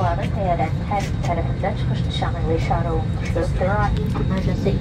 ahead and have telephone Dutch customer Charlie Shadow. Emergency